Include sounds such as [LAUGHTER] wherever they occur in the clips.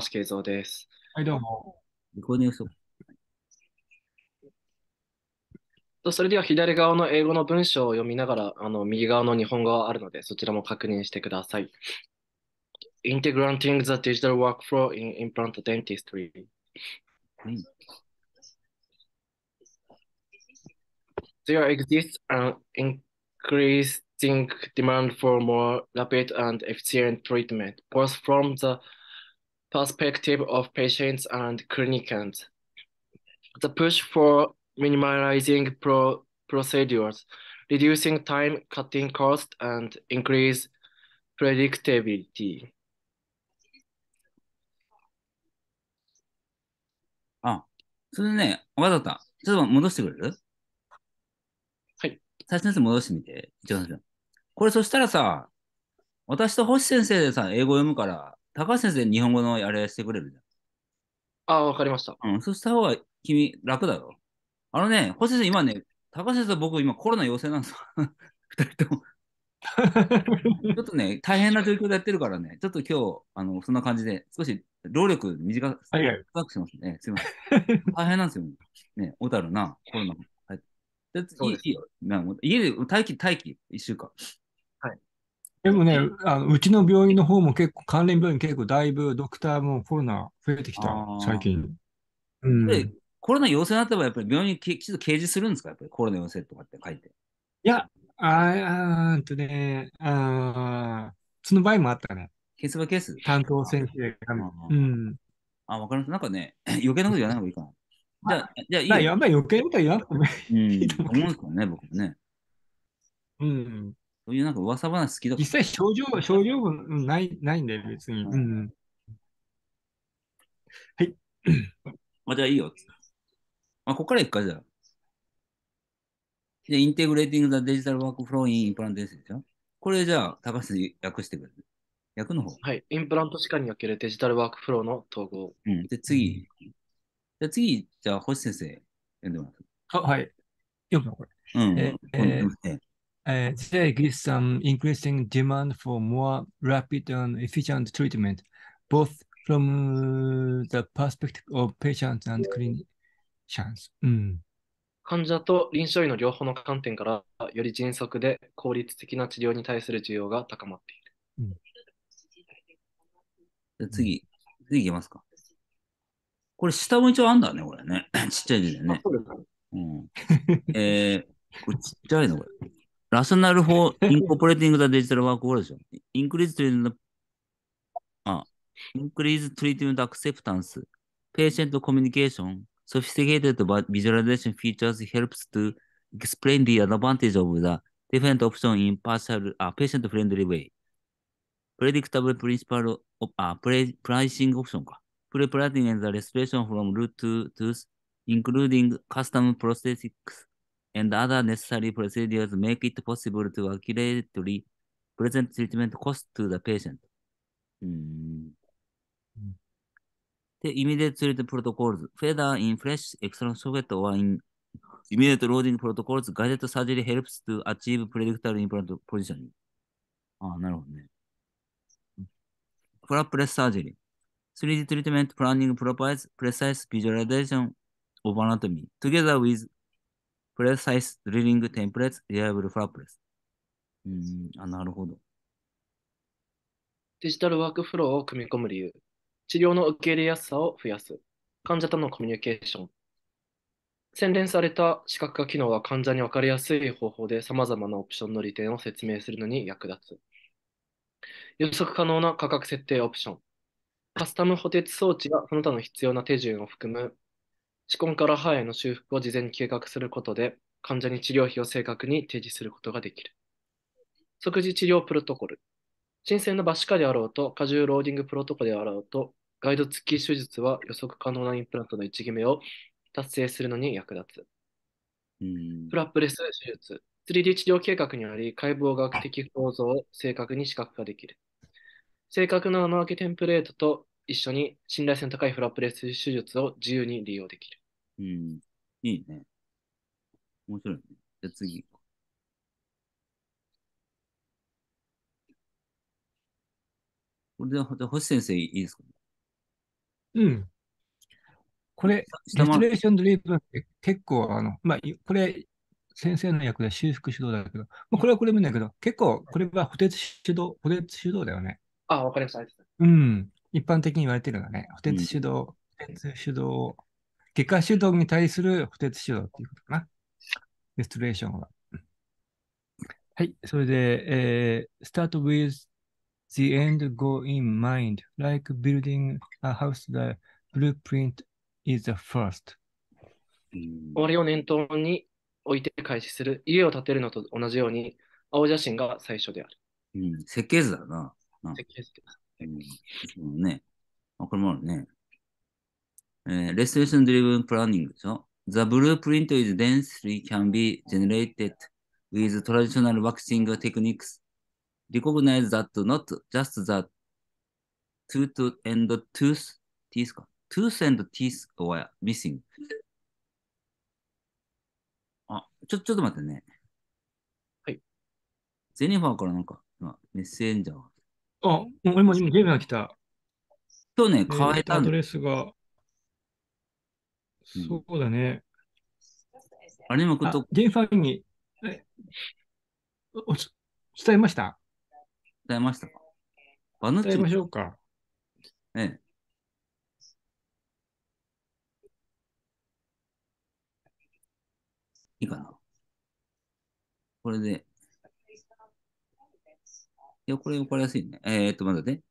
慶三です。はい、どうも。レコーディングしとくとそれでは左側の英語の文章を読みながら、あの右側の日本語があるので、そちらも確認してください。Integrating the digital workflow in implant dentistry. うん。There exists an increasing demand for more rapid and efficient treatment, both from the perspective of patients and clinicians. The push for minimizing pro procedures, reducing time, cutting costs, and increase predictability. あ、それでね、わかった。ちょっと戻してくれるはい。最初のやつ戻してみて。一応これそしたらさ、私と星先生でさ、英語読むから、高橋先生日本語のあれしてくれるじあ、わかりました。ゃん。うん、そした方が君楽だろ。あのね、星先生今ね、高橋先生僕今コロナ陽性なんですよ。[LAUGHS] 二人とも。[LAUGHS] ちょっとね、大変な状況でやってるからね、ちょっと今日、あの、そんな感じで、少し労力短く、はいはい短くしますね。すいません。[LAUGHS] 大変なんですよ。ね、小樽な、コロナ。はい。いいよ。家で待機、待機、一週間。でもね、あのうちの病院の方も結構、関連病院結構だいぶドクターもコロナ増えてきた最近。うん。でい、コロナ陽性になった場合、やっぱり病院にききちんと掲示するんですか？やっぱりコロナ陽性とかって書いて。や、あーあーんとね、あーその場合もあったね。ケースバイケース？担当先生が。あうん。あ、わかります。なんかね、[LAUGHS] 余計なこと言わない方がいいかな。じゃあ、じゃあいいまあ、よ。やっぱり余計なことは言わなくてもいい。うん、と思うんですけどね、僕もね。うん。そういうなんか噂話好きだ実際症状、症状もうんない、ないんで、別に。うん。あ、じゃあいいよ。あ、ここからいくか、じゃあ。で、 integrating the digital workflow in implant dentistryこれじゃあ、高橋訳してくれる。訳の方。はい。インプラント歯科におけるデジタルワークフローの統合。うん。で、次。じゃあ次、じゃあ、星先生、読んでもらう。あはい。読むのこれ。うん。えうんええ Uh, there exists some increasing demand for more rapid and efficient treatment, both from uh, the perspective of patients and clinicians. うん。患者と臨床医の両方の観点から、より迅速で効率的な治療に対する需要が高まっている。じゃあ次、次いきますか。これ、下も一応あんだね、これね。ちっちゃい字でね。うん。えー、これちっちゃいの、これ。 Rationale for incorporating the digital workflow です。 Increase treat あ、 increase treatment acceptance、 patient communication、 sophisticated バ visualization features helps the advantage of the different option in partial あ、 patient friendly way。 Predictable principal オあ、プレ pricing option か。 Preplanning the restoration from root to tooth、 including custom prosthetics。And other necessary procedures make it possible to accurately present treatment cost to the patient. うーんで、immediate treatment protocols, whether in fresh extraction socket or in immediate loading protocols, guided surgery helps to achieve predictable implant positioning. ああ、なるほどね。フラップレスサージェリー。3D treatment planning provides precise visualization of anatomy together with precise drilling templates, reliable flapless. うん、あ、なるほど。デジタルワークフローを組み込む理由。治療の受け入れやすさを増やす。患者とのコミュニケーション。洗練された視覚化機能は患者に分かりやすい方法で様々なオプションの利点を説明するのに役立つ。予測可能な価格設定オプション。カスタム補綴装置やその他の必要な手順を含む歯根から歯への修復を事前に計画することで患者に治療費を正確に提示することができる。即時治療プロトコル。新鮮な抜歯窩であろうと、荷重ローディングプロトコルであろうと、ガイド付き手術は予測可能なインプラントの位置決めを達成するのに役立つ。フラップレス手術。3D 治療計画により解剖学的構造を正確に視覚化できる。正確な穴開けテンプレートと一緒に信頼性の高いフラップレス手術を自由に利用できる。うん。いいね。面白いね。じゃあ次。これで、じゃあ星先生いいですか？うん。これ、レストレーションドリブンって結構、あの、まあ、いこれ、先生の役で修復指導だけど、まあ、これはこれもだけど、結構、これは補欠主導、補欠主導だよね。あ、わかりました。うん。一般的に言われてるのはね、補欠主導、補欠主導、外科主導に対する補欠主導っていうことかな。レストレーションは。はい。それで、えー、start with the end goal in mind, like building a house, the blueprint is the first. うん終わりを念頭に置いて開始する家を建てるのと同じように、青写真が最初である。うん設計図だな。設計図ですうんうんね。あ、これもあるね。えー、Restoration Driven Planning でしょ ?The blueprint is densely can be generated with traditional waxing techniques. Recognize that not just the tooth and tooth, teeth か tooth and teeth were missing. あ、ちょ、ちょっと待ってね。はい。ゼニファーからなんか、今メッセンジャーが。あ、俺も今ゲームが来た。今日ね、えー変えたんだよ。アドレスが、うんそうだね。あれにもくあと、ジェイファンに、えおお伝えました？伝えましたか？バヌッチ伝えましょうか。ね。いいかなこれで。いや、これ分かりやすいね。えー、っと、まだね。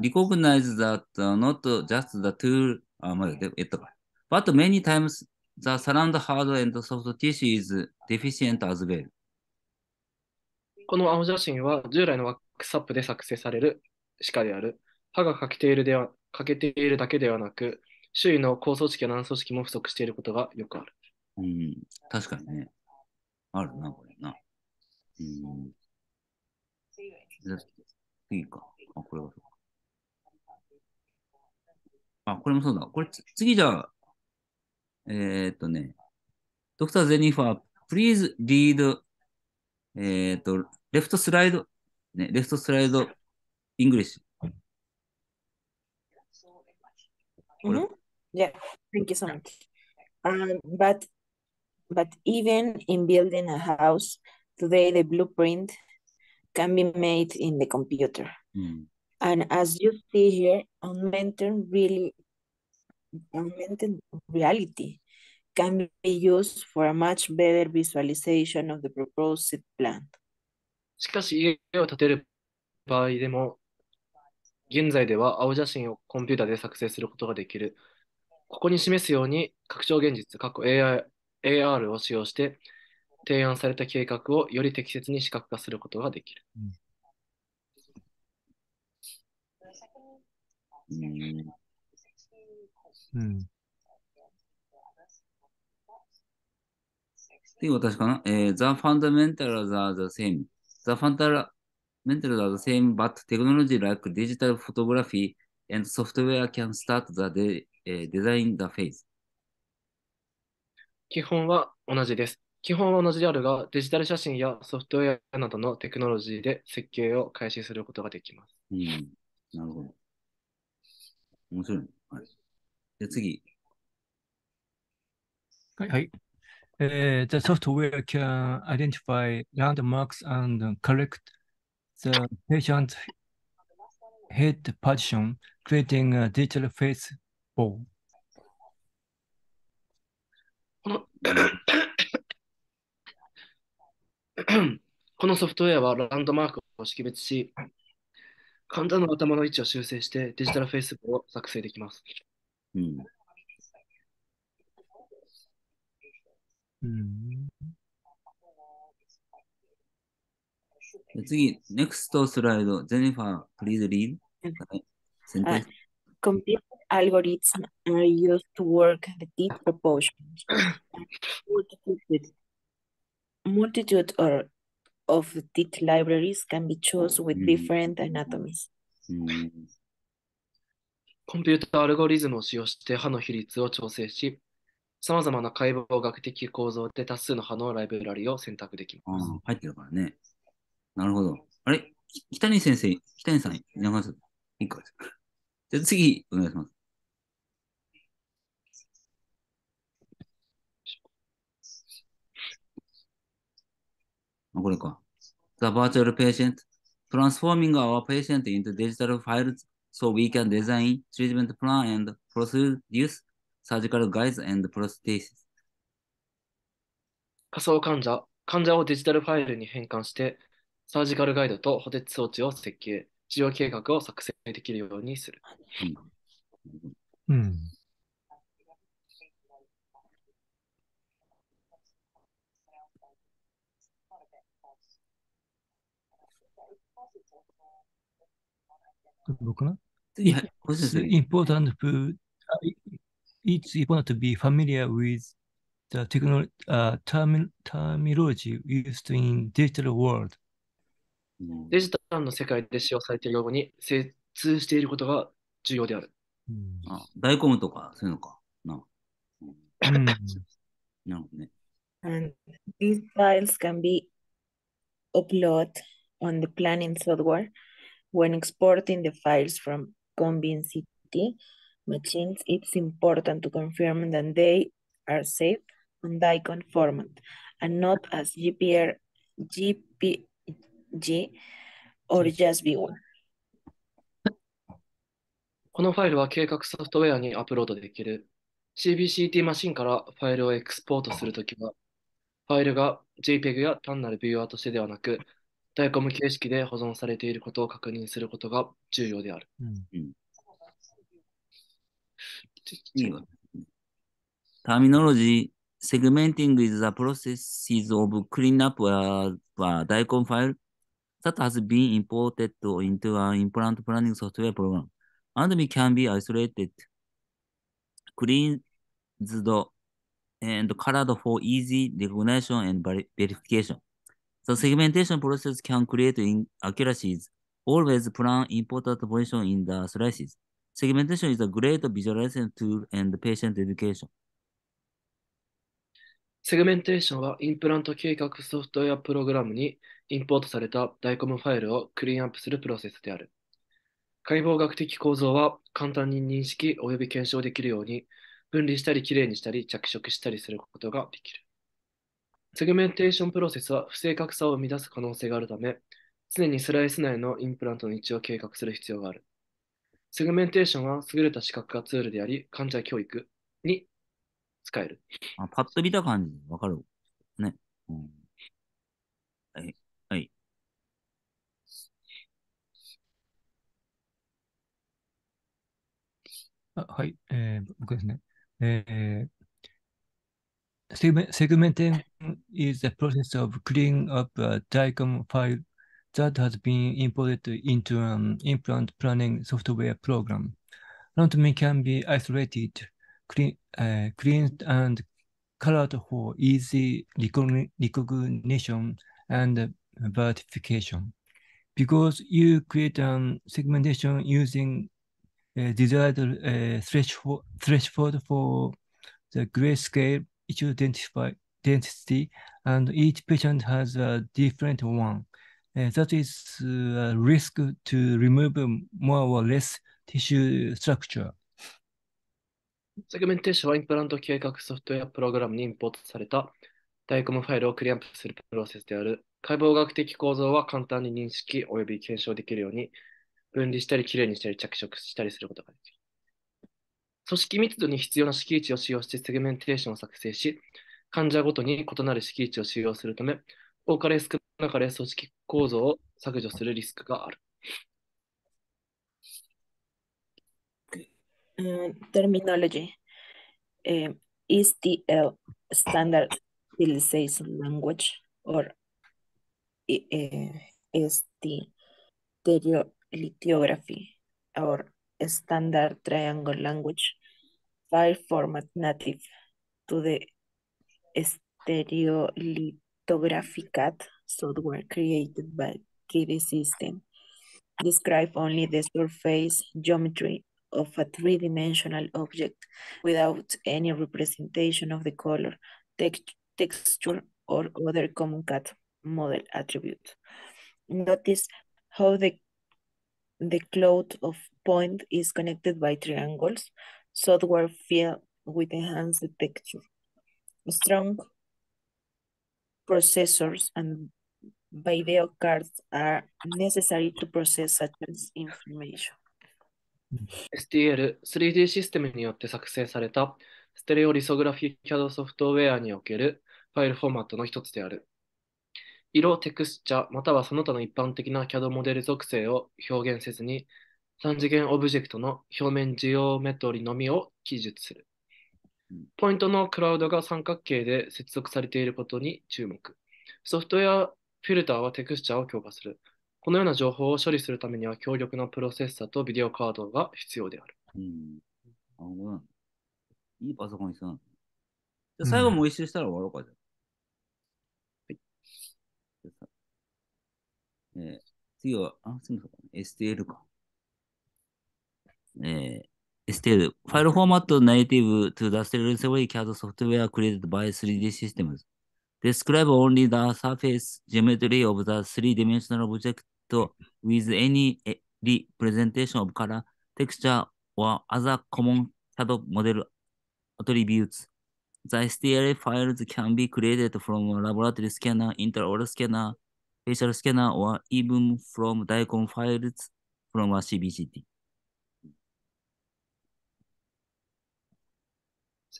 recognize that not just the tool, あ、まだで、えっとか。But many times the surround hard and soft tissue is deficient as well. この青写真は従来のワックスアップで作成される歯科である。歯が欠けているでは欠けているだけではなく、周囲の高層式や軟組織も不足していることがよくある。うん、確かにね。あるな、これな。うん。じゃいいか。あ、これはそうか。あ、これもそうだ。これ次じゃあ、えー、っとね、ドクター・ゼニファー、please read, えー、っと、 left slide、ね、 left slide、English。Mm -hmm. Yeah, thank you so much. Um, but but even in building a house today, the blueprint can be made in the computer. うん。And as you see here, augmented really augmented reality can be used for a much better visualization of the proposed plan. しかし、家を建てる場合でも、現在では青写真をコンピューターで作成することができる。ここに示すように、拡張現実、過去 AR を使用して、提案された計画をより適切に視覚化することができる。うんうん。次私かなえー、The fundamentals are the same. The fundamentals are the same, but technology like digital photography and software can start the de えー design the phase. 基本は同じです。基本は同じであるが、デジタル写真やソフトウェアなどのテクノロジーで設計を開始することができます。うん。なるほど。面白いね。はい。で、次。はい、はい。えー the software can identify landmarks and correct the patient's head position, creating a digital face ball. この [CLEARS THROAT] このソフトウェアはランドマークを識別し、患者の頭の位置を修正してデジタルフェイスを作成できます。うん。うん。で次、next スライド。ジェニファー、please read. うんはい。選定 Computer algorithms are used to work the teeth proportions. [CLEARS THROAT] multitude, or of the teeth libraries can be chosen with Mm. different anatomies. うん。コンピュータアルゴリズムを使用して歯の比率を調整し、さまざまな解剖学的構造で多数の歯のライブラリを選択できあます。あ、入ってるからね。なるほど。あれ？き北谷先生、北谷さん、いなかったいいか？じゃあ次、お願いします。これか。The virtual patient transforming our patient into digital files so we can design treatment plan and produce surgical guides and prostheses. 仮想患者、患者をデジタルファイルに変換して、サージカルガイドと補鉄装置を設計、治療計画を作成できるようにする。うん。僕な次、はい。これで It's すね。important to it's important to be familiar with the techno, uh, termi terminology used in digital world. うんデジタルの世界で使用されている用語に精通していることが重要である。うんあ、大コムとか、そういうのか。な。うんうんなるほどね。And these files can be uploaded on the planning software. When exporting the files from Convincity machines, it's important to confirm that they are saved on DICON format and not as GPR, GPG or just B1. このファイルは計画ソフトウェアにアップロードできる。CBCT マシンからファイルをエクスポートするときは、ファイルが JPEG や単なるビューアーとしてではなく、ダイコム形式で保存されていることを確認することが重要である。うんいいわ。Terminology segmenting is the process of cleanup a, a DICOM file that has been imported into an implant planning software program and it can be isolated, cleansed, and colored for easy recognition and veri- verification. The segmentation process can create inaccuracies. Always plan implant position in the slices. Segmentation is a great visualization tool and patient education. セグメンテーションはインプラント計画ソフトウェアプログラムにインポートされたダイコムファイルをクリーンアップするプロセスである。解剖学的構造は簡単に認識及び検証できるように分離したりきれいにしたり着色したりすることができる。セグメンテーションプロセスは不正確さを生み出す可能性があるため、常にスライス内のインプラントの位置を計画する必要がある。セグメンテーションは優れた視覚化ツールであり、患者教育に使える。あパッと見た感じ、わかるね。うん、はい。はい。あはい、えー僕ですね。えー segment, segmenting is the process of cleaning up a DICOM file that has been imported into an implant planning software program. Anatomy can be isolated, clean, uh, cleaned, and colored for easy recogni- recognition and verification. Because you create an segmentation using a desired uh, threshold, threshold for the grayscale each identify density, and each patient has a different one. Uh, that is a risk to remove more or less tissue structure. セグメンテーションはインプラント計画ソフトウェアプログラムにインポートされたダイコムファイルをクリーンアップするプロセスである。解剖学的構造は簡単に認識及び検証できるように分離したりきれいにしたり着色したりすることができる。組織密度に必要な敷地を使用してセグメンテーションを作成し、患者ごとに異なる敷地を使用するため、多かれ少なかれ組織構造を削除するリスクがある。Uh, terminology. Um, STL, Standard Utilization Language, or uh, ST, Stereolithography, or Standard Triangle Language, file format native to the stereolithography CAD software created by 3D System. Describe only the surface geometry of a three-dimensional object without any representation of the color, text, texture, or other common CAD model attribute. Notice how the, the cloud of point is connected by triangles, software field with enhanced texture. Strong processors and video cards are necessary to process such information. STL、3D システムによって作成されたステレオリソグラフィー CAD ソフトウェアにおけるファイルフォーマットの一つである。色、テクスチャ、またはその他の一般的な CAD モデル属性を表現せずに、3次元オブジェクトの表面ジオメトリのみを記述する。ポイントのクラウドが三角形で接続されていることに注目。ソフトウェアフィルターはテクスチャーを強化する。このような情報を処理するためには強力なプロセッサとビデオカードが必要である。うん。なるほどな。いいパソコンにしたな。じゃあ最後もう一周したら終わろうか、じゃあ。じゃあさえー次は、あ、すみません。STL か。えー、STL、File Format Native to the Stereospheric CAD software created by 3D systems. Describe only the surface geometry of the three-dimensional object with any representation of color, texture, or other common CAD model attributes. The STL files can be created from a laboratory scanner, intraoral scanner, facial scanner, or even from DICOM files from a CBCT.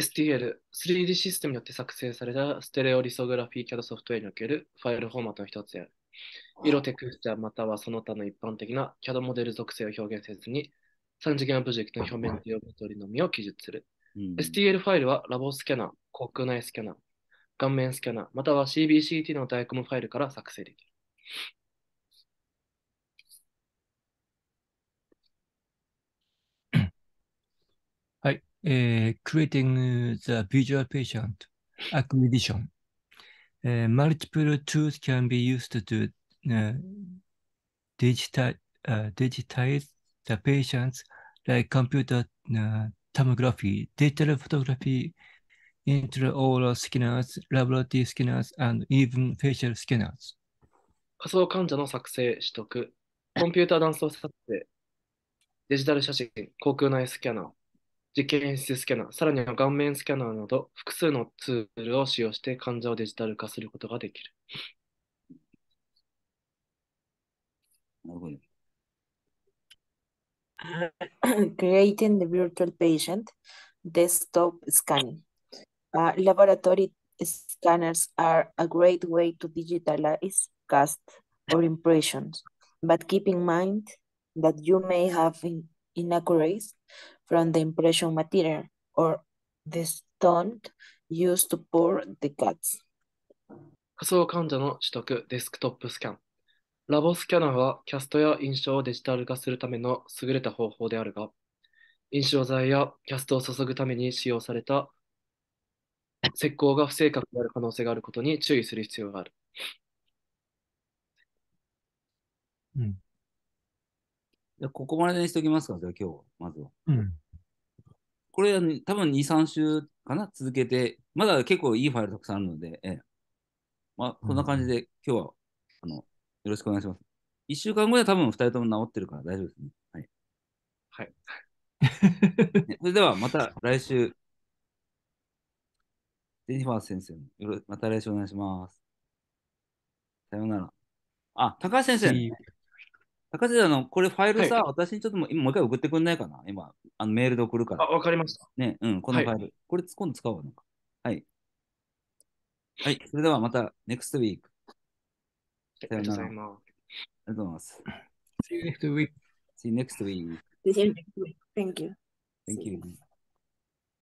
STL、3D システムによって作成されたステレオリソグラフィー CAD ソフトウェアにおけるファイルフォーマットの一つである。色、テクスチャーまたはその他の一般的な CAD モデル属性を表現せずに、3次元オブジェクトの表面ジオメトリのみを記述する。うん STL ファイルはラボスキャナー、航空内スキャナー、顔面スキャナー、または CBCT のダイコムファイルから作成できる。えー creating the visual patient acquisition. えー multiple tools can be used to uh, digitize, uh, digitize the patients like computer uh, tomography, digital photography, intraoral scanners, laboratory scanners, and even facial scanners. 仮想患者の作成、取得、コンピューター断層撮影、デジタル写真、航空内スキャナー、実験室スキャナー、さらには顔面スキャナーなど複数のツールを使用して患者をデジタル化することができる。なるほど。creating the virtual patient desktop scanning. Uh, laboratory scanners are a great way to digitalize cast or impressions, but keep in mind that you may have in inaccuracies from the impression material or the stone used to pour the cuts. 仮想患者の取得、デスクトップスキャン。ラボスキャナーはキャストや印象をデジタル化するための優れた方法であるが、印象材やキャストを注ぐために使用された石膏が不正確である可能性があることに注意する必要がある。じゃあここまでにしておきますか、じゃあ今日は、まずは。うん。これはね、多分2、3週かな、続けて、まだ結構いいファイルたくさんあるので、ええ。まあ、そんな感じで、今日は、あの、よろしくお願いします。1週間後には多分2人とも治ってるから大丈夫ですね。はい。はい。[LAUGHS] ねそれではまた来週、ジェニファー先生よろ、また来週お願いします。さようなら。あ、高橋先生、先生、あの、これファイルさ、はい私にちょっともう今もう一回送ってくんないかな？今、あのメールで送るかあ、ら。わかりました。ね、うん、このファイル。これ今度使おうなんか。はい。はい、それではまた next week。ありがとうございます。ありがとうございます。See you next week. See you next week. Thank you. Thank you.